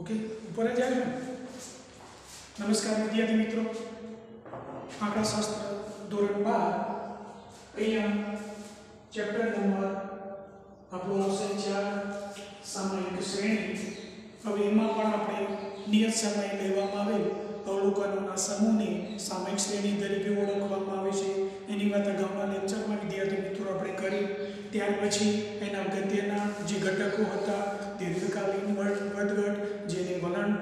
Okay ઉપર જ આવ્યું નમસ્કાર વિદ્યાર્થી મિત્રો. આંકડાશાસ્ત્ર ધોરણ બાર. અહીંયા ચેપ્ટર નંબર આપણો આવશે ચાર. સામાયિક શ્રેણી. હવે એમાં પણ આપણે નિયત સમય લેવામાં આવેલ અવલોકનોના સમૂહને સામાયિક શ્રેણી તરીકે ઓળખવામાં આવે છે. એની વાત અગાઉના લેક્ચરમાં વિદ્યાર્થી મિત્રો આપણે કરી. ત્યાર પછી એના અગત્યના જે ઘટકો હતા, દીર્ઘકાલીન વલણ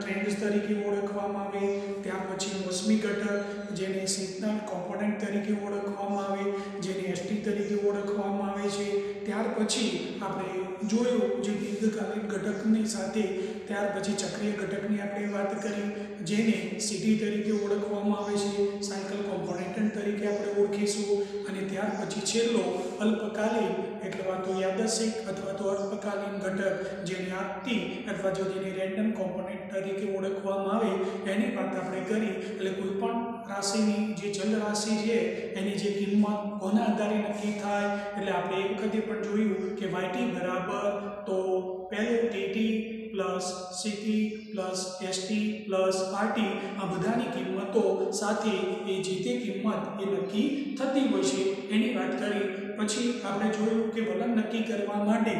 ટ્રેન્ડ્સ તરીકે ઓળખવામાં આવે, ત્યાર પછી મોસમી ઘટક જેને સિઝનલ કોમ્પોનન્ટ તરીકે ઓળખવામાં આવે, જેને એસટી તરીકે ઓળખવામાં આવે છે. ત્યાર પછી આપણે જોયું જે દીર્ઘકાલીન ઘટકની સાથે, ત્યાર પછી ચક્રીય ઘટકની આપણે વાત કરી, જેને સીટી તરીકે ઓળખવામાં આવે છે, સાયકલ તરીકે આપણે ઓળખીશું. અને ત્યાર પછી છેલ્લો અલ્પકાલીન એટલે વા તો યાદશિક અથવા તો અલ્પકાલીન ઘટક જેને આપતી અથવા જો જેને રેન્ડમ કોમ્પોનેન્ટ તરીકે ઓળખવામાં આવે, એની વાત આપણે કરી. એટલે કોઈ પણ રાશિની જે ચલ રાશિ છે, એની જે કિંમત કોના આધારે નક્કી થાય, એટલે આપણે એ વખતે પણ જોયું કે વાયટી બરાબર તો પહેલું TT plus CT plus ST plus RT આ બધાની કિંમતો સાથે એ જે તે કિંમત એ નક્કી થતી હોય છે. એની વાત કરી, પછી આપણે જોયું કે વલણ નક્કી કરવા માટે,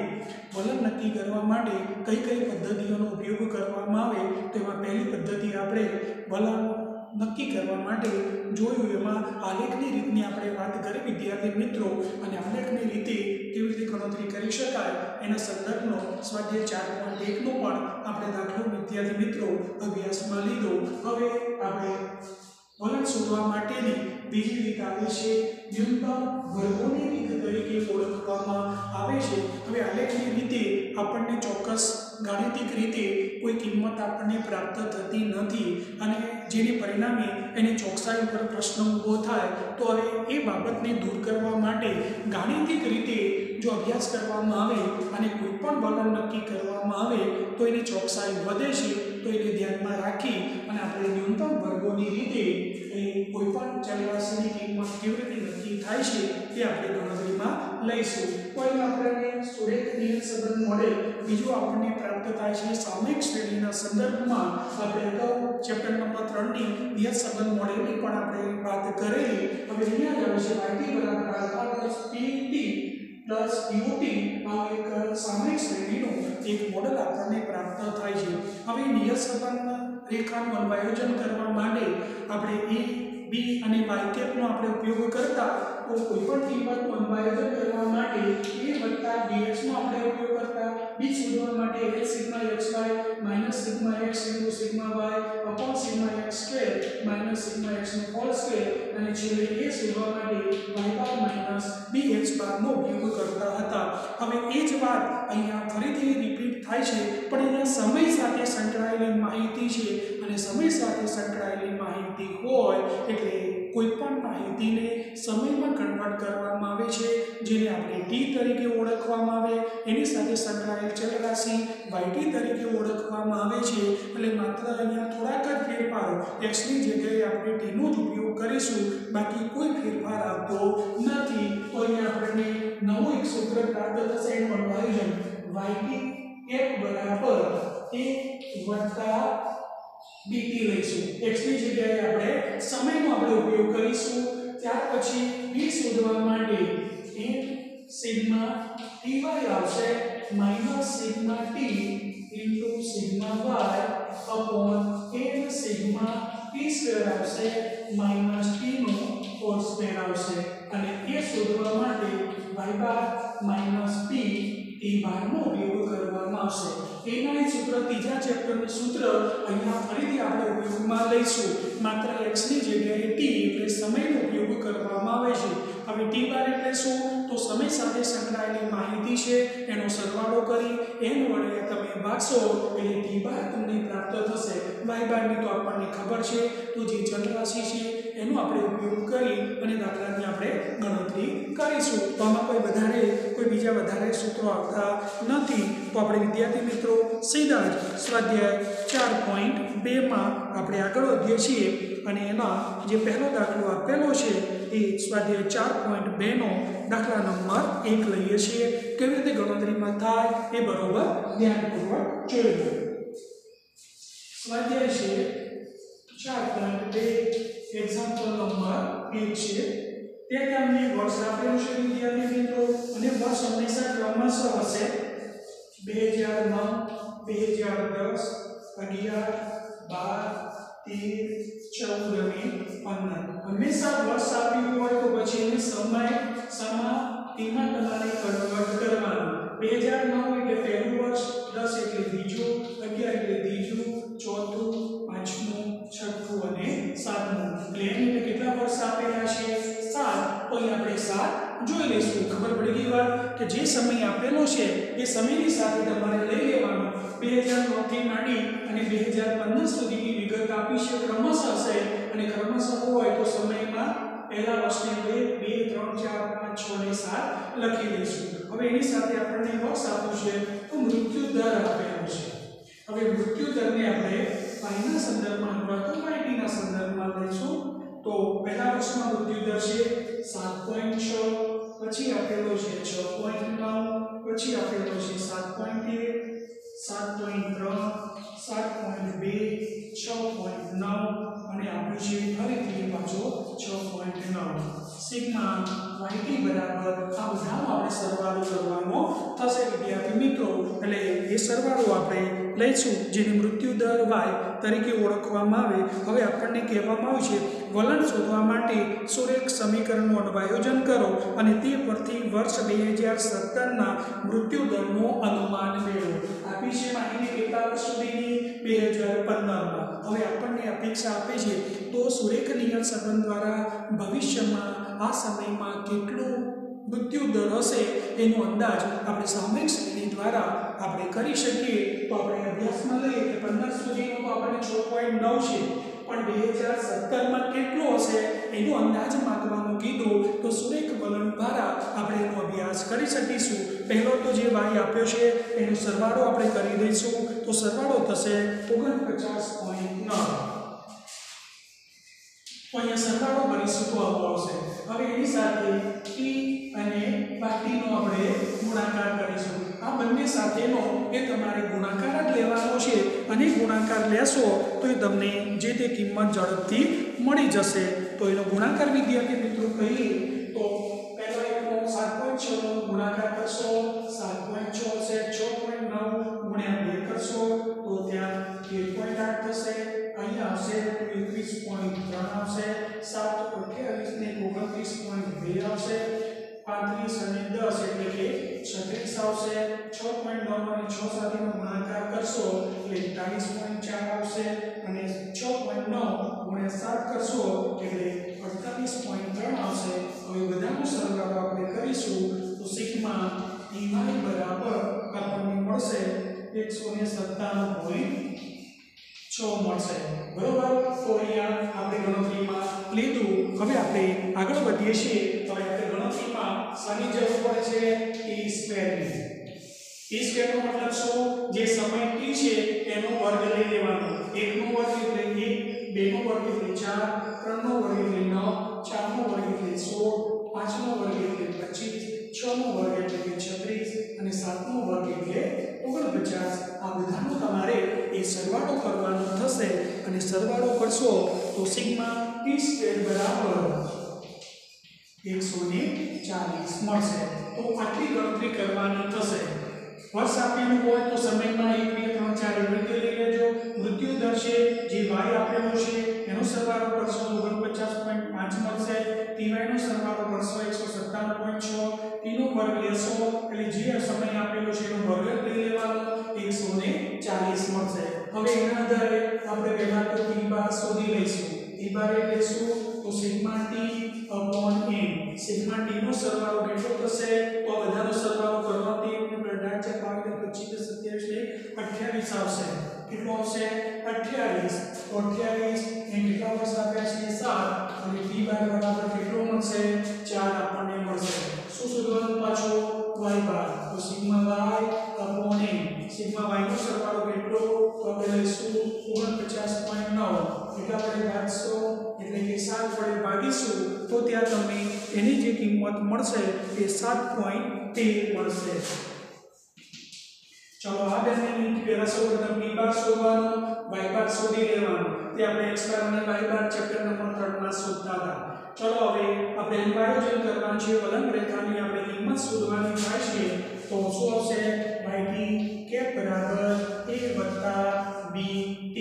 વલણ નક્કી કરવા માટે કઈ કઈ પદ્ધતિઓનો ઉપયોગ કરવામાં આવે તેમાં પહેલી પદ્ધતિ આપણે વલણ નક્કી કરવા માટે જોયું. એમાં આલેખની રીતની આપણે વાત કરી, વિદ્યાર્થી મિત્રો, અને આલેખની રીતે કેવી રીતે ગણતરી કરી શકાય? એના સંદર્ભનો સ્વાધ્યાય ચાર પોઈન્ટ એકનો પણ આપણે દાખલો વિદ્યાર્થી મિત્રો અભ્યાસમાં લીધો. હવે આપણે વલણ શોધવા માટેની બીજી રીત આવે છે. ન્યૂનતમ વર્ગોની રીત તરીકે ઓળખવામાં આવે છે. હવે આલેખની રીતે આપણને ચોક્કસ ગાણિતિક રીતે કોઈ કિંમત આપણને પ્રાપ્ત થતી નથી અને જેને પરિણામે એની ચોકસાઈ ઉપર પ્રશ્ન ઊભો થાય, તો હવે એ બાબતને દૂર કરવા માટે ગાણિતિક રીતે જો અભ્યાસ કરવામાં આવે અને કોઈ પણ વલણ નક્કી કરવામાં આવે, તો એની ચોકસાઈ વધે છે, તો એને ધ્યાનમાં રાખી અને આપણે ન્યૂનતમ વર્ગોની રીતે એ કોઈ પણ ચલરાશિની કિંમત કેવી રીતે નક્કી થાય છે તે આપણે ગણતરીમાં લઈશું. કોઈ આપણે સુરેખ સંબંધ મોડેલ બીજું આપણને પ્રાપ્ત થાય છે સામયિક શ્રેણીના સંદર્ભમાં આપણે અગાઉ ચેપ્ટર નંબર ત્રણની નિયત સંબંધ મોડેલની પણ આપણે વાત કરેલી. હવે અહીંયા જ આવે છે આઈટી બરાબર alpha plus PT plus UT આ એક સામયિક શ્રેણીનું એક મોડેલ આપણને પ્રાપ્ત થાય છે. હવે નિયત સંબંધ રેખાનું આયોજન કરવા માટે આપણે એ બી અને વાય કેપનો આપણે ઉપયોગ કરતા તો કોઈ પણ કિંમતનું અન્વયોજન કરવા માટે a dx નો આપણે ઉપયોગ કરતા b શોધવા માટે a sigma xy sigma x sigma y sigma x square sigma x નો હોલ સ્ક્વેર અને છેલ્લે a શોધવા માટે y બાર માઇનસ bx બારનો ઉપયોગ કરતા હતા. હવે એ જ વાત અહીંયા ફરીથી રિપીટ થાય છે, પણ અહીંયા સમય સાથે સંકળાયેલી માહિતી છે. અને સમય સાથે સંકળાયેલી માહિતી હોય એટલે કોઈ પણ માહિતીને સમયમાં કન્વર્ટ કરવામાં આવે છે, જેને આપણે ટી તરીકે ઓળખવામાં આવે, એની સાથે સંકળાયેલ ચલરાશિ વાયટી તરીકે ઓળખવામાં આવે છે, એટલે માત્ર અહીંયા થોડાક જ ફેરફારો એક્સની જગ્યાએ આપણે ટીનો જ ઉપયોગ કરીશું, બાકી કોઈ ફેરફાર આવતો નથી. તો અહીંયા આપણને નવું એક સૂત્ર પ્રાપ્ત થશે, એનું અન્વયન વાયટી એક બરાબર એક વત્તા dt લઈશું x ની જગ્યાએ આપણે સમયનો આપણે ઉપયોગ કરીશું. ત્યાર પછી b શોધવા માટે એ સિગ્મા ty આવશે. Minus sigma t into sigma y upon n sigma t square આવશે. માઇનસ t નો હોલ સ્ક્વેર આવશે. અને એ શોધવા માટે y bar minus t t બારનો ઉપયોગ કરવામાં આવશે. એના એ સૂત્ર ત્રીજા ચેપ્ટરનું સૂત્ર અહીંયા ફરીથી આપણે ઉપયોગમાં લઈશું. માત્ર x જગ્યાએ t એટલે સમયનો ઉપયોગ કરવામાં આવે છે. હવે t બાર એટલે શું? તો સમય સાથે સંકળાયેલી માહિતી છે, એનો સરવાળો કરી એમ વડે તમે ભાગશો, એટલે t બાર તમને પ્રાપ્ત થશે. y બારની તો આપણને ખબર છે. તો જે ચલરાશિ છે એનો આપણે ઉપયોગ કરી અને દાખલાની આપણે ગણતરી કરીશું. તો આમાં કોઈ વધારે, કોઈ બીજા વધારે સૂત્રો આવતા નથી. તો આપણે વિદ્યાર્થી મિત્રો, સીધા જ સ્વાધ્યાય ચાર પોઈન્ટ બેમાં આપણે આગળ વધીએ છીએ. અને એમાં જે પહેલો દાખલો આપેલો છે, એ સ્વાધ્યાય ચાર પોઈન્ટ બેનો દાખલા નંબર એક લઈએ છીએ. કેવી રીતે ગણતરીમાં થાય એ બરોબર ધ્યાનપૂર્વક લો. સ્વાધ્યાય છે ચાર પોઈન્ટ બે એક્ઝામ્પલ નંબર 1 છે. તે તમને વર્ષ આપેલું છે, વિદ્યાર્થી મિત્રો. અને વર્ષ હંમેશા ક્રમશઃ હશે? બે હજાર નવ, બે હજાર દસ, અગિયાર, બાર, તેર, ચૌદ અને પંદર. હંમેશા વર્ષ આપ્યું હોય તો પછી એને સમય સમા તેમાં તમારે કન્વર્ટ કરવાનું. બે હજાર નવ એટલે પહેલું વર્ષ 10 એટલે બીજું, અગિયાર એટલે ત્રીજું ચોથું, પાંચમું, છઠ્ઠું અને સાતમું. એટલે એની કેટલા વર્ષ આપેલા છે? સાત. તો અહીં આપણે સાત જોઈ લઈશું. ખબર પડી ગઈ વાત કે જે સમય આપેલો છે, એ સમયની સાથે તમારે લઈ લેવાનો. બે હજાર નવથી માંડી અને બે હજાર પંદર સુધીની વિગત આપી છે ક્રમશ હશે અને ક્રમશ હોય તો સમયમાં પહેલા વર્ષને આપણે બે, ત્રણ, ચાર, પાંચ, છ અને સાત લખી દઈશું. હવે એની સાથે આપણને વર્ષ આપ્યું છે, તો મૃત્યુ દર આપેલો છે. હવે મૃત્યુ દરને આપણે પાઈના સંદર્ભમાં અથવા તો પાઈટીના સંદર્ભમાં લઈશું. તો પહેલા વર્ષમાં મૃત્યુ દર છે સાત પોઈન્ટ છ, પછી આપેલો છે છ પોઈન્ટ નવ, પછી આપેલો છે સાત પોઈન્ટ એક, સાત પોઈન્ટ ત્રણ, સાત પોઈન્ટ બે, છ પોઈન્ટ નવ અને આપ્યું છે ફરીથી પાછો છ પોઈન્ટ નવ. સિગ્મા yt બરાબર આ બધાનો આપણે સરવાળો કરવાનો થશે. વિદ્યાર્થી મિત્રો, એટલે એ સરવાળો આપણે લઈશું, જેને મૃત્યુ દર વાય તરીકે ઓળખવામાં આવે. હવે આપણને કહેવામાં આવ્યું છે વલણ શોધવા માટે સુરેખ સમીકરણનું અનુવાયોજન કરો અને તે પરથી વર્ષ બે હજાર સત્તરના મૃત્યુ દરનું અનુમાન મેળવો. આપી છે માહિતી કેટલા વર્ષ સુધીની? બે હજાર પંદરમાં. હવે આપણને અપેક્ષા આપે છે. તો સુરેખ નિયત સંબંધ દ્વારા ભવિષ્યમાં આ સમયમાં કેટલું મૃત્યુ દર હશે એનો અંદાજ આપણે સામયિક શ્રેણી દ્વારા આપણે કરી શકીએ. તો આપણે અભ્યાસમાં લઈએ કે પંદર સુધીનો તો આપણને છ પોઈન્ટ નવ છે. પણ બે હજાર સત્તરમાં કેટલો હશે એનો અંદાજ માગવાનું કીધું તો સુરેખ વલણ દ્વારા આપણે એનો અભ્યાસ કરી શકીશું. પહેલો તો જે વાય આપ્યો છે એનો સરવાળો આપણે કરી દઈશું. તો સરવાળો થશે ઓગણપચાસ પોઈન્ટ નવ. તો અહીંયા સરવાળો કરીશું તો આવો આવશે. હવે એની સાથે ટી અને બાકીનો આપણે ગુણાકાર કરીશું. આ બંને સાથેનો એ તમારે ગુણાકાર જ લેવાનો છે અને ગુણાકાર લેશો તો એ તમને જે તે કિંમત ઝડપથી મળી જશે. તો એનો ગુણાકાર વિદ્યાર્થી મિત્રો કહીએ તો પહેલો એકનો સાત પોઈન્ટ છનો ગુણાકાર કરશો, સાત પોઈન્ટ હશે, છ પોઈન્ટ નવ ગુણ્યા બે કરશો, તો ત્યાં તેર પોઈન્ટ આઠ થશે. અહીંયા આવશે એકવીસ પોઈન્ટ ત્રણ આવશે. 2 આવશે 35 અને 10 એટલે કે 36 આવશે 6.9 અને 6 સાથેનો ગુણાકાર કરશો એટલે 41.4 આવશે અને 6.9 7 કરશો એટલે 48.3 આવશે. હવે બધાનો સરવાળો આપણે કરીશું તો સિગ્મા dy બરાબર આપણને મળશે 197.5 છ મળશે? બરોબર? તો અહીંયા આપણે ગણતરીમાં લીધું. હવે આપણે આગળ વધીએ છીએ. તો આપણે ગણતરીમાં શાની જરૂર પડે છે ટી સ્ક્વેરની ટી સ્ક્વેરનો મતલબ શું? જે સમય t છે, એનો વર્ગ લઈ લેવાનો. એકનો વર્ગ એટલે 1 2 નો વર્ગ એટલે ચાર, ત્રણનો વર્ગ એટલે 9 4 નો વર્ગ એટલે 16 5 નો વર્ગ એટલે પચીસ નો વર્ગ એટલે કે છત્રીસ, અને નો વર્ગ એટલે ઓગણપચાસ આ બધાનો તમારે એ સરવાળો કરવાનો થશે. અને સરવાળો કરશો તો સિગ્મા ટી સ્ક્વેર બરાબર એકસો ને ચાલીસ મળશે. તો આટલી ગણતરી કરવાની થશે. વર્ષ આપેલું હોય તો સમયમાં એક, બે, ત્રણ, ચાર મૃત્યુ લઈ લેજો. મૃત્યુ દર છે જે વાય આપેલો છે, એનો સરવાળો કરશો ઓગણપચાસ પોઈન્ટ પાંચ મળશે. ટીવાયનો સરવાળો કરશો એકસો સત્તાણું પોઈન્ટ છ. ટીનો વર્ગ લેશો, એટલે જે સમય આપેલો છે એનો વર્ગ લઈ લેવાનો, એકસો ને ચાલીસ મળશે. હવે એના આધારે આપણે પહેલા તો t બાર શોધી લઈશું. t બાર એટલે શું? તો sigma t upon n sigma t નો સરવાળો કેટલો થશે? તો બધાનો સરવાળો કરવાથી આપણે અઢાર ચાર બાવીસ પચીસ સત્યાવીસ ને અઠ્યાવીસ આવશે. કેટલો આવશે? અઠ્યાવીસ. તો અઠ્યાવીસ એ કેટલા વર્ષ છે? સાત. અને t બાર બરાબર કેટલો મળશે? ચાર આપણને મળશે શું પાછો y બાર. તો sigma y upon a sigma y નો સરવાળો કેટલો? તો આપણે લઈશું 49.9 એટલે આપણે 700 એટલે કે 7 વડે ભાગીશું, તો ત્યાં તમને એની જે કિંમત મળશે એ 7.13 મળશે. ચલો, આ બંનેની પહેલા સૌપ્રથમ b બાર શોધવાનો, y બાર શોધી લેવાનો. તે આપણે x બાર અને y બાર ચેપ્ટર નંબર 3 માં શોધતા હતા. ચલો હવે આપણે વિભાજન કરવાનું છે. વલણ રેખાની આપણે કિંમત શોધવાની થાય છે. તો શું આવશે? yt કે બરાબર a bt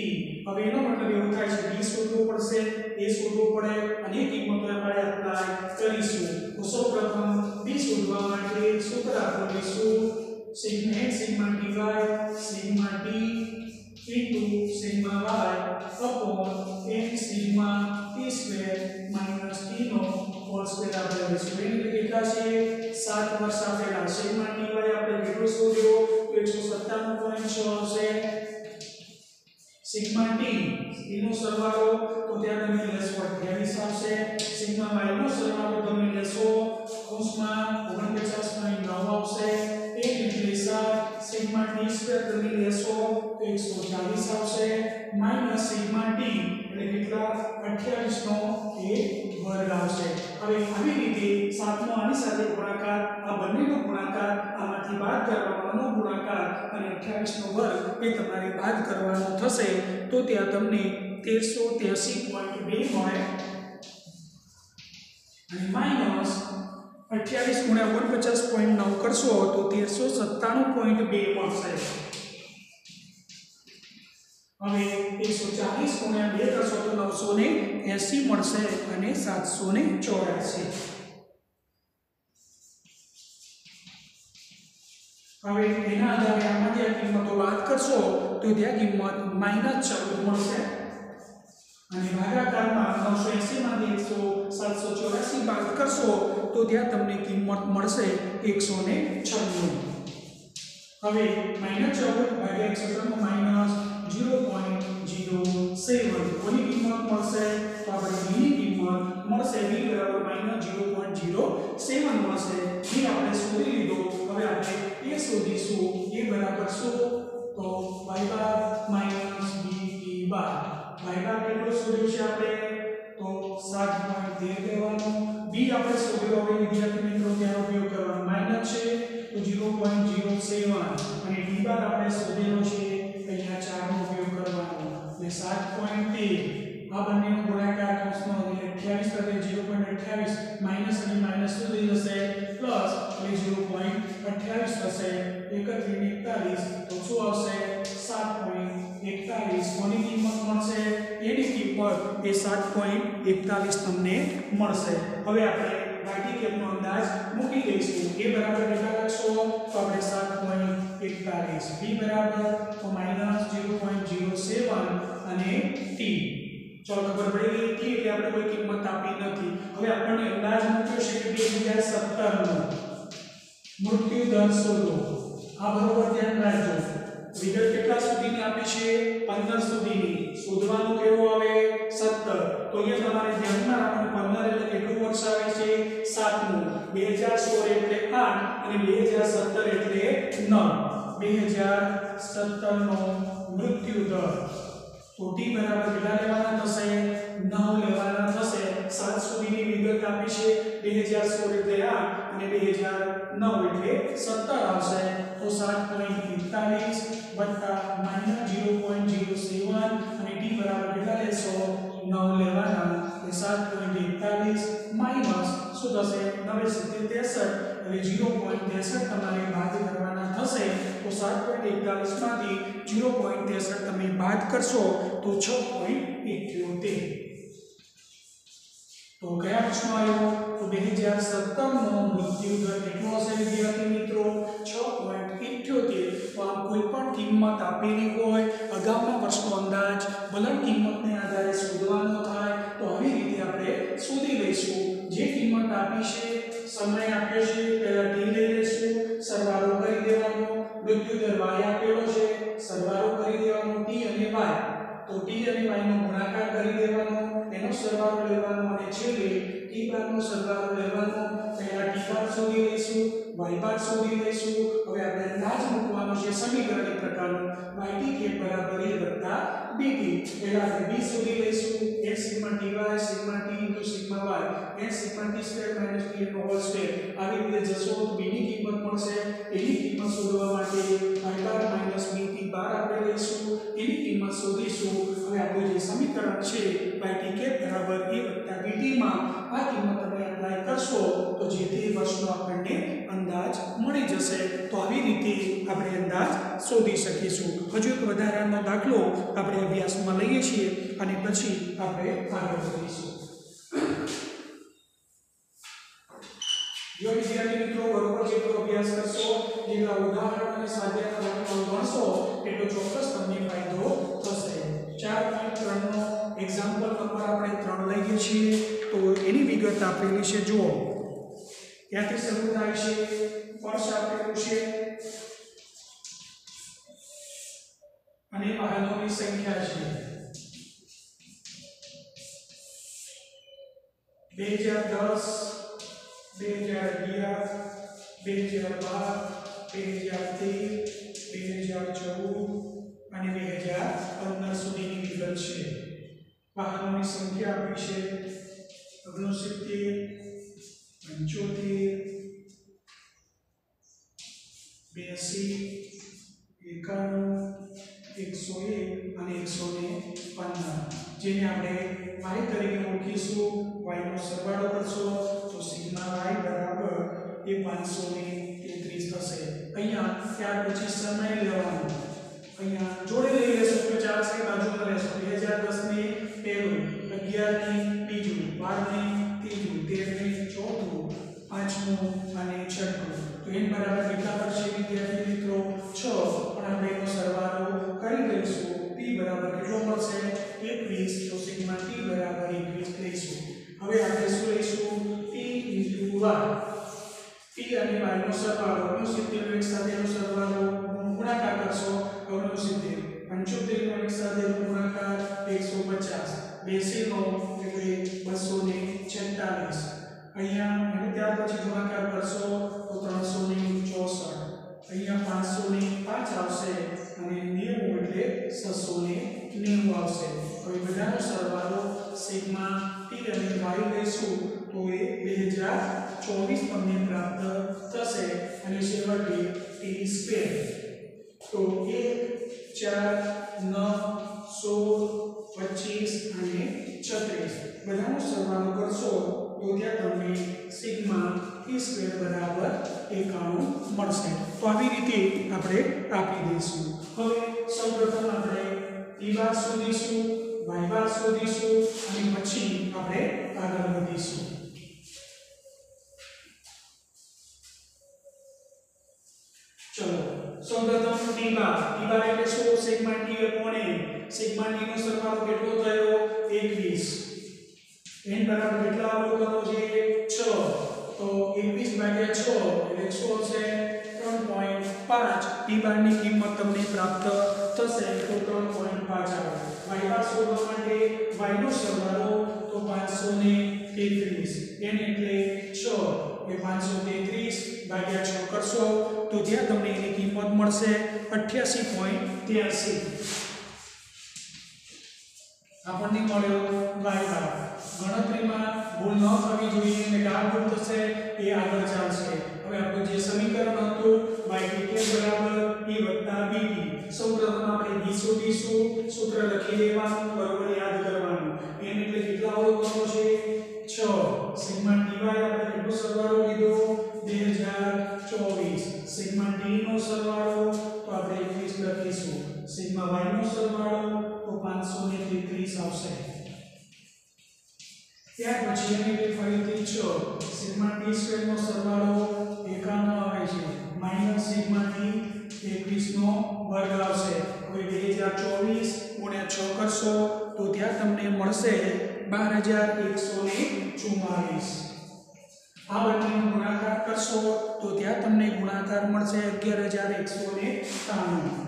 હવે એનો મતલબ એવો થાય છે b શોધવું પડશે a શોધવું પડે, અને કિંમતો આપણે એપ્લાય કરીશું. તો સૌપ્રથમ b શોધવા માટે સૂત્ર આપણે લઈશું sigma x sigma dy sigma d sigma y upon n sigma t minus t નો હોલ સ્ક્વેર આપણે એની એટલે કેટલા છે 7 વર્ષ આપેલા t dy આપણે કેટલો શોધ્યો તો 197.6 આવશે સિગ્મા t t નો સરવાળો તો ત્યાં તમને લેશો 28 આવશે સિગ્મા y નો સરવાળો તમે લેશો કૌંસમાં 49.9 આવશે એ એટલે સિગ્મા ટી સ્ક્વેર તમે લેશો તો 140 આવશે માઇનસ સિગ્મા ટી એટલે કેટલા? 28 નો એ વર્ગ આવશે. હવે આવી રીતે સાતમો આની સાથે ગુણાકાર, આ બંનેનો ગુણાકાર, આમાંથી બાદ કરવાનો ગુણાકાર અને 28 નો વર્ગ એ તમારે બાદ કરવાનો થશે, તો ત્યાં તમને 1383.2 મળે. અને માઇનસ 28 ગુણ્યા 49.9 કરશો તો 1397.2 મળશે હવે 140 ગુણ્યા બે કરશો તો 980 મળશે અને 784 હવે એના આધારે આમાંથી આ કિંમતો બાદ કરશો તો ત્યાં કિંમત માઇનસ ચૌદ મળશે. અને ભાગાકારમાં નવસો એસી માંથી એકસો સાતસો ચોરાસી બાદ કરશો તો ત્યાં તમને કિંમત મળશે એકસો ને છન્નું. હવે માઇનસ ચૌદ ભાગ્યા એકસો ત્રણ minus zero point zero seven કોની કિંમત મળશે? તો આપણે બીની કિંમત મળશે બી બરાબર minus zero point zero seven મળશે. બી આપણે શોધી લીધો. હવે આપણે આપણે શોધેલો છે અહીંયા 4 નો ઉપયોગ કરવાનો. એટલે 7.13 આ બંનેનો ગુણાકાર કૌંસમાં એટલે 28 એટલે 0.28 માઇનસ અને માઇનસ શું થઈ જશે? પ્લસ એટલે 0.28 થશે. 31 41 તો શું આવશે? 7.41 કોની કિંમત મળશે? એની કિંમત એ 7.41 તમને મળશે. હવે આપણે વાટી કેપનો અંદાજ મૂકી દઈશું. એ બરાબર કેટલા લખશો? તો આપણે 7.41 b બરાબર તો -0.07 અને t ચલો ખબર પડી ગઈ t એટલે આપણે કોઈ કિંમત આપી નથી। હવે આપણને અંદાજ મૂક્યો છે કે 2017 નો મૃત્યુ દર શોધો। આ બરોબર ધ્યાન રાખજો। વિગત કેટલા સુધીની આપી છે? 15 સુધીની। શોધવાનો કેવો આવે? 17 તો અહીંયા તમારે ધ્યાનમાં રાખવાનું 15 એટલે કેટલું વર્ષ આવે છે? સાતમું. 2016 એટલે 8 અને 2017 એટલે 9 2017 નો મૃત્યુ દર. તો t બરાબર કેટલા લેવાના થશે? 9 લેવાના થશે. 7 સુધીની વિગત આપી છે. 2016 એટલે 8 અને 2009 એટલે 17 આવશે. તો 7.41 વત્તા -0.07 t બરાબર કેટલા લેશો 9 લેવાના એટલે 7.41 માઇનસ શું થશે 9 એટલે 0.63 તમારે બાદ કરવાના થશે તો 7.41 માંથી 0.63 તમે બાદ કરશો તો 6.78 તો કયા પ્રશ્ન આવ્યો? તો 2017 નો મૃત્યુ દર કેટલો હશે, વિદ્યાર્થી મિત્રો? 6.78 તો આપ કોઈ પણ કિંમત આપેલી હોય, અગાઉના વર્ષનો અંદાજ બલન કિંમતને આધારે શોધવાનો થાય, તો આવી રીતે આપણે શોધી લઈશું. જે કિંમત આપી છે, સમય આપ્યો છે, પહેલા ટી લઈ લેશું, સરવાળો કરી દેવાનો. મૃત્યુ દર y આપેલો છે, સરવાળો કરી દેવાનો t અને y તો t અને y નો ગુણાકાર કરી દેવાનો, એનો સરવાળો લેવાનો છેલ્લે t સરવાળો લેવાનો, પહેલા t બાર શોધી લઈશું y બાર શોધી લઈશું, હવે આપણે અંદાજ મૂકવાનો છે સમીકરણની પ્રકારનું. yt કે બરાબર a વત્તા bt એટલે આપણે b શોધી લઈશું, x sigma dy sigma t into sigma y, n sigma t square minus t નો હોલ સ્ક્વેર આવી રીતે જશો તો b ની કિંમત મળશે એની કિંમત શોધવા માટે y બાર માઇનસથી બાર આપણે લઈશું એની કિંમત શોધીશું. હવે આપણું જે સમીકરણ છે કે બરાબર a bt માં આ કિંમત તમે એપ્લાય કરશો, તો જે તે વર્ષનો આપણને અંદાજ મળી જશે. તો આવી રીતે આપણે અંદાજ શોધી શકીશું. હજુ એક વધારાનો દાખલો આપણે અભ્યાસમાં લઈએ છીએ અને પછી આપણે આગળ વધીશું. જો વિદ્યાર્થી મિત્રો બરોબર જેટલો અભ્યાસ કરશો, જેટલા ઉદાહરણ અને સ્વાધ્યાયના દાખલાઓ ગણશો એટલો ચોક્કસ તમને ફાયદો થશે. ચાર પોઈન્ટ ત્રણનો એક્ઝામ્પલ નંબર આપણે ત્રણ લઈએ છીએ. તો એની વિગત આપેલી છે, જુઓ. ત્યાંથી શરૂ થાય છે વર્ષ આપેલું છે. અને વાહનોની સંખ્યા છે. બે હજાર દસ, બે હજાર અગિયાર, બે હજાર બાર, બે હજાર તેર, બે હજાર ચૌદ અને બે હજાર પંદર સુધીની વિગત છે. વાહનોની સંખ્યા આપી છે. ઓગણસિત્તેર પંચોતેર બ્યાસી એકાણું, એકસો એક અને એકસો ને પંદર. જેને આપણે વાય તરીકે ઓળખીશું. વાયનો સરવાળો કરશો તો સિગ્મા વાય બરાબર એ પાંચસો ને તેત્રીસ થશે. અહીંયા ત્યાર પછી સમય લેવાનો. અહીંયા જોડે લઈ લેશો તો ચાલશે બાજુમાં લેશો બે હજાર દસ ને પહેલું અગિયાર ને બીજું બાર ને ત્રીજું તેર ને ચોથું પાંચમું અને છઠ્ઠું તો એન બરાબર કેટલા પડશે વિદ્યાર્થી મિત્રો છ પણ આપણે એનો સરવાળો કરી લઈશું p બરાબર કેટલો મળશે એકવીસ તો સિગ્મા t બરાબર એકવીસ લઈશું હવે આપણે શું લઈશું p ઇન્ટુ y p અને y નો સરવાળો 69 નો એક સાથેનો સરવાળો ગુણાકાર કરશો 69 75 નો એક સાથેનો ગુણાકાર 150 80 નો એટલે 246 અહીંયા અને ત્યાર પછી ગુણાકાર કરશો તો 364 અહીંયા પાંચસો ને પાંચ આવશે અને નેવું એટલે છસો ને નેવું આવશે. હવે બધાનો સરવાળો સિગ્મા ટી અને વાય લઈશું તો એ બે હજાર ચોવીસ તમને પ્રાપ્ત થશે. અને છેવટે ટી સ્ક્વેર તો એક, ચાર, નવ, સોળ, પચીસ અને છત્રીસ. બધાનો સરવાળો કરશો તો ત્યાં તમને સિગ્મા એ સ્ક્વેર બરાબર એકાણું મળશે. તો આવી રીતે આપણે આપી દઈશું. હવે સૌપ્રથમ આપણે બાર શોધીશું, વાય બાર શોધીશું અને પછી આપણે આગળ વધીશું. સૌપ્રથમ ટી બાર ટી બાર એટલે શું? Sigma T upon A sigma T નો સરવાળો કેટલો થયો? 21 n બરાબર કેટલા અવલોકનો છે. 6 તો 21 ભાગ્યા 6 એટલે શું હશે 3.5 ટી બારની કિંમત તમને પ્રાપ્ત થશે. તો 3.5 આવે. Y બાર શોધવા માટે y નો સરવાળો તો 533 n એટલે 6 એ 533 ભાગ્યા 6 કરશો. તો જ્યાં તમને એની કિંમત મળશે 88.83 આપણને મળ્યો વાય બાર ગણતરીમાં ભૂલ ન થવી જોઈએ એટલે આ ભૂલ થશે, એ આગળ ચાલશે. હવે આપણું જે સમીકરણ હતું yk બરાબર e સૌ સૌપ્રથમ આપણે b શોધીશું, સૂત્ર લખી લેવાનું 11193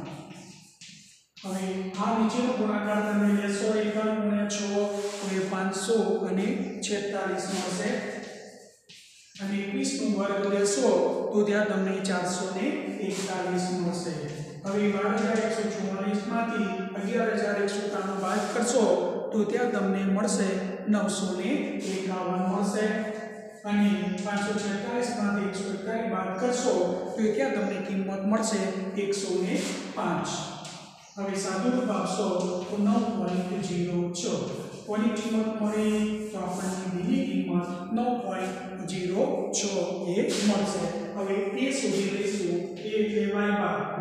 હવે આ નીચેનો ગુણાકાર તમે લેશો 91 ગુણ્યા છ તો એ 500 અને છેતાલીસનો હશે. અને એકવીસનો વર્ગ લેશો તો ત્યાં તમને ચારસો ને એકતાલીસ મળશે હવે બાર હજાર એકસો ચુમ્માલીસમાંથી અગિયાર હજાર એકસો ત્રાણું બાદ કરશો તો ત્યાં તમને મળશે નવસો ને એકાવન મળશે અને 546 માંથી 141 બાદ કરશો તો એ ક્યાં તમને કિંમત મળશે 105 હવે સાદુરૂપ આપશો તો 9.06 કોની કિંમત મળી તો આપણને બીની કિંમત 9.06 એ મળશે હવે એ શોધી લઈશું એ એટલે y બાર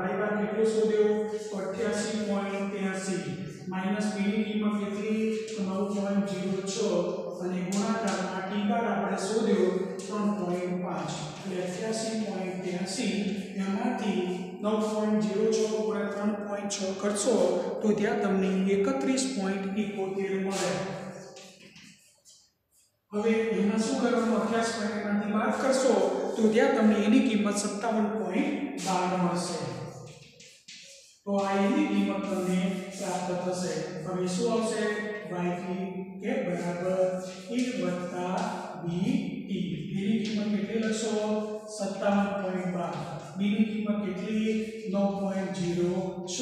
y બાર કેટલો શોધ્યો 88.83 માઈનસ b ની કિંમત કેટલી 9.06 ત્યાસી એમાંથી નવ પોઈન્ટ ઝીરો છ ગુણ્યા ત્રણ પોઈન્ટ છ કરશો તો ત્યાં તમને એકત્રીસ પોઈન્ટ ઇકોતેર મળે. હવે એમાં શું કરવાનું અભ્યાસ પોઈન્ટમાંથી બાદ કરશો તો ત્યાં તમને એની કિંમત સત્તાવન પોઈન્ટ બાર મળશે. તો આ એની કિંમત તમને પ્રાપ્ત થશે. હવે શું આવશે? y કે બરાબર એ વત્તા b t એની કિંમત કેટલી લખશો? સત્તાવન પોઈન્ટ બાર. બીની કિંમત કેટલી? નવ પોઈન્ટ ઝીરો છ.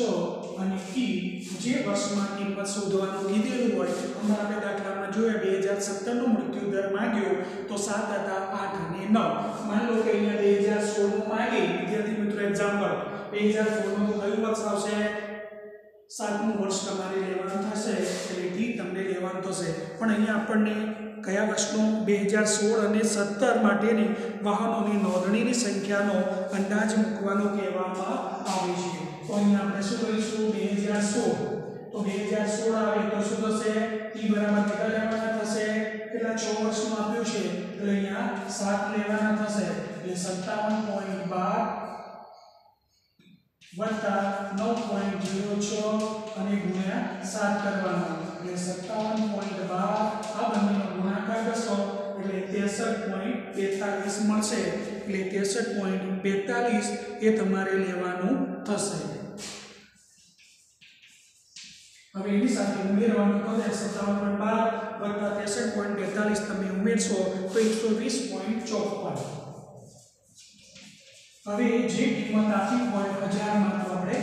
અને ઈ જે વર્ષમાં કિંમત શોધવાનું કીધેલું હોય, અમારા આપણે દાખલામાં જોઈએ બે હજાર સત્તરનો મૃત્યુ દર માંગ્યો તો સાત હતા આઠ અને નવ. માની લો કે અહીંયા બે હજાર સોળનું માંગે. વિદ્યાર્થી મિત્રો એક્ઝામ્પલ બે હજાર સોળનું કયું વર્ષ આવશે? સાતમું વર્ષ તમારે લેવાનું થશે. એટલે ટી તમને લેવાનું થશે. પણ અહીંયા આપણને કયા વર્ષનો? બે હજાર સોળ અને સત્તર માટેની વાહનોની નોંધણીની સંખ્યાનો અંદાજ મૂકવાનો કહેવામાં આવે છે. તો અહીંયા આપણે શું કરીશું? બે હજાર સોળ. તો બે હજાર સોળ આવે તો શું થશે? ટી બરાબર કેટલા લેવાના થશે? કેટલા છ વર્ષનું આપ્યું છે? એટલે અહીંયા સાત લેવાના થશે. એટલે સત્તાવન પોઈન્ટ બાર વત્તા નવ પોઈન્ટ જીરો છ અને ગુણ્યા સાત કરવાનો. એટલે સત્તાવન પોઈન્ટ બાર આ બંનેનો ગુણાકાર કરશો, એટલે ત્રેસઠ પોઈન્ટ બેતાલીસ મળશે. એટલે ત્રેસઠ પોઈન્ટ બેતાલીસ એ તમારે લેવાનું થશે. હવે એની સાથે ઉમેરવાનું સત્તાવન બાર વત્તા ત્રેસઠ પોઈન્ટ બેતાલીસ તમે ઉમેરશો તો એકસો વીસ પોઈન્ટ ચોપન. હવે જે કિંમત આપી હોય હજારમાં તો આપણે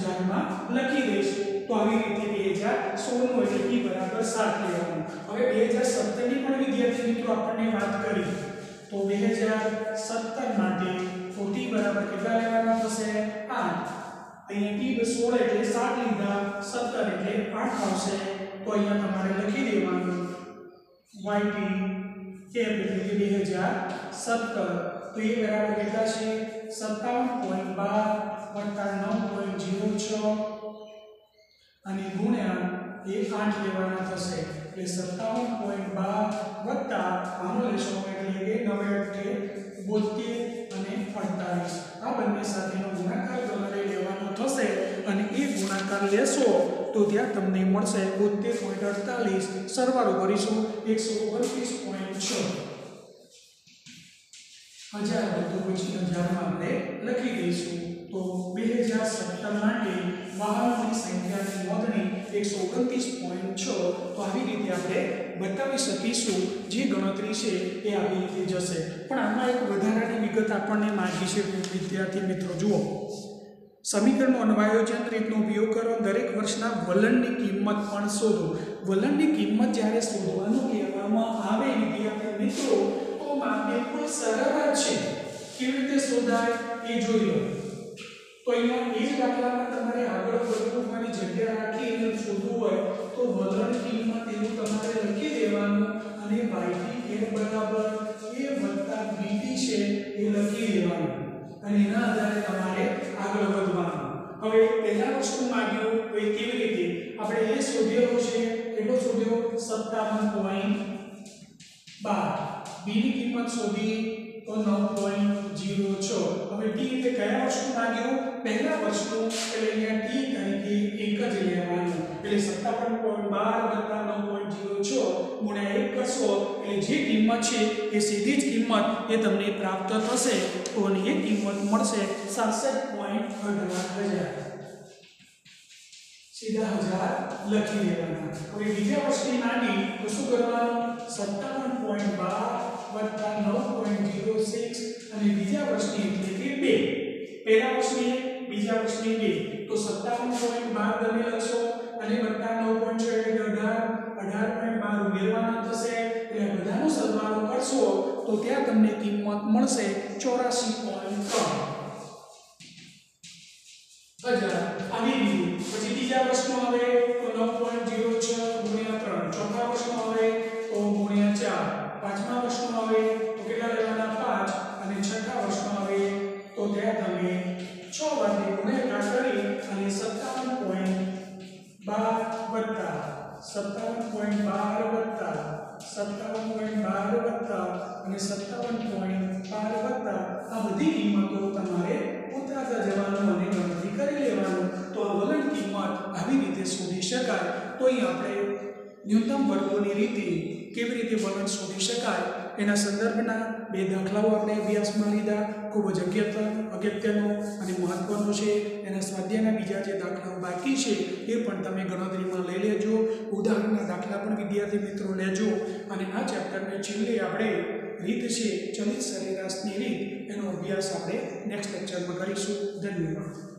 હજારમાં લખી દઈશું. તો આવી રીતે 2016 એટલે p બરાબર 7 લેવાનું. હવે 2017 ની પણ વિદ્યાર્થી મિત્રો આપણને વાત કરી. તો 2017 માટે તો બરાબર કેટલા લેવાના થશે? 8 અહીંયા p 16 એટલે 7 લીધા 17 એટલે 8 આવશે. તો અહીંયા તમારે લખી દેવાનું. yt કેપ એટલે 2017 તો એ બરાબર કેટલા છે? 57.12 9.06 અને ગુણ્યા એ આઠ લેવાના થશે. એટલે સત્તાવન પોઈન્ટ બાર વત્તા આનો લેશો એટલે કે નવે અઠે બોતેર અને અડતાલીસ. આ બંને સાથેનો ગુણાકાર તમારે લેવાનો થશે અને એ ગુણાકાર લેશો તો ત્યાં તમને મળશે બોતેર પોઈન્ટ અડતાલીસ. સરવાળો કરીશું. એકસો ઓગણત્રીસ પોઈન્ટ છ. હજાર તો પછી હજારમાં આપણે લખી દઈશું. તો બે હજાર સત્તર માટે વાહનોની સંખ્યાની નોંધણી એકસો ઓગણત્રીસ પોઈન્ટ છ તો આવી રીતે આપણે બતાવી શકીશું જે ગણતરી છે એ આવી રીતે જશે. પણ આમાં એક વધારાની વિગત આપણને માગી છે, વિદ્યાર્થી મિત્રો, જુઓ. સમીકરણનો અન્વયોજન રીતનો ઉપયોગ કરો, દરેક વર્ષના વલણની કિંમત પણ શોધો. વલણની કિંમત જ્યારે શોધવાનું કહેવામાં આવે, વિદ્યાર્થી મિત્રો, તો બિલકુલ સરળ જ છે. કેવી રીતે શોધાય એ જોઈ લો. તો અહીંયા એ જ દાખલામાં તમારે આગળ તમારી જગ્યા રાખી અને શોધવું હોય તો વધન કિંમત એવું તમારે લખી દેવાનું અને yt એ બરાબર a bt છે એ લખી દેવાનું. અને એના આધારે તમારે આગળ વધવાનું. હવે પહેલા વસ્તુ માંગ્યું તો એ કેવી રીતે? આપણે એ શોધેલો છે, કેટલો શોધ્યો? 57 પોઈન્ટ બાર. બીની કિંમત શોધી તો 9.06 હવે ટી એટલે કયા વર્ષનું માંગ્યું પહેલા વર્ષનું એટલે અહીંયા ટી તરીકે એક જ લેવાનું એટલે 57.12 9.06 ગુણ્યા 1 કરશો, એટલે જે કિંમત છે એ સીધી જ કિંમત એ તમને પ્રાપ્ત થશે તો અને એ કિંમત મળશે 67.18 સીધા હજાર લખી દેવાના. હવે બીજા વર્ષની માંડી તો શું કરવાનું? સત્તાવન પોઈન્ટ બાર વત્તા નવ પોઈન્ટ ઝીરો સિક્સ અને બીજા વર્ષની એટલે કે બે. પહેલા વર્ષની એક, બીજા વર્ષની બે. તો સત્તાવન પોઈન્ટ બાર તમે લખશો અને વત્તા નવ પોઈન્ટ છ એટલે અઢાર અઢાર પોઈન્ટ બાર ઉમેરવાના થશે. એટલે બધાનો સરવાળો કરશો તો ત્યાં તમને કિંમત મળશે ચોરાસી પોઈન્ટ ત્રણ. હજાર આવી ગયું. પછી બીજા પ્રશ્નો આવે તો નવ પોઈન્ટ ઝીરો છ ગુણ્યા ત્રણ. ચોથા પ્રશ્નો આવે તો ગુણ્યા ચાર પાંચમા પ્રશ્નો આવે તો કેટલા લેવાના? પાંચ અને છઠ્ઠા પ્રશ્નો આવે તો ત્યાં તમે છ વાગે ગુણ્યાકાર કરી અને સત્તાવન પોઈન્ટ બાર વત્તા, સત્તાવન પોઈન્ટ બાર વત્તા, સત્તાવન પોઈન્ટ બાર વત્તા અને સત્તાવન પોઈન્ટ બાર વત્તા. આ બધી કિંમતો તમારે ઉતરાતા જવાનું અને ગણતરી કરી લેવાનું. તો આ વલણ કિંમત આવી રીતે શોધી શકાય. તો અહીં આપણે ન્યૂનતમ વર્ગોની રીતે કેવી રીતે વલણ શોધી શકાય? એના સંદર્ભના બે દાખલાઓ આપણે અભ્યાસમાં લીધા. ખૂબ જ અગત્ય, અગત્યનો અને મહત્વનો છે. એના સ્વાધ્યાયના બીજા જે દાખલાઓ બાકી છે, એ પણ તમે ગણતરીમાં લઈ લેજો. ઉદાહરણના દાખલા પણ વિદ્યાર્થી મિત્રો લેજો. અને આ ચેપ્ટરને છેલ્લે આપણે રીત છે ચલિત સરેરાશની રીત. એનો અભ્યાસ આપણે નેક્સ્ટ લેક્ચરમાં કરીશું. ધન્યવાદ.